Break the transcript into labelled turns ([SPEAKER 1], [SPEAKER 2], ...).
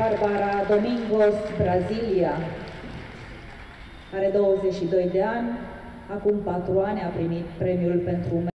[SPEAKER 1] Barbara Domingos, Brazilia. Are 22 de ani, acum 4 ani a primit premiul pentru